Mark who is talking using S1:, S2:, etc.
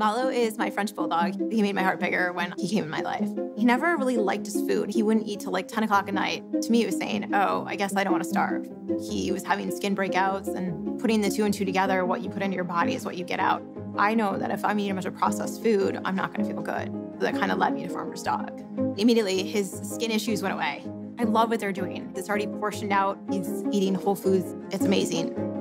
S1: Milo is my French bulldog. He made my heart bigger when he came in my life. He never really liked his food. He wouldn't eat till like 10 o'clock at night. To me, it was saying, oh, I guess I don't want to starve. He was having skin breakouts and putting the two and two together, what you put into your body is what you get out. I know that if I'm eating a bunch of processed food, I'm not going to feel good. That kind of led me to Farmer's Dog. Immediately, his skin issues went away. I love what they're doing. It's already portioned out. He's eating whole foods. It's amazing.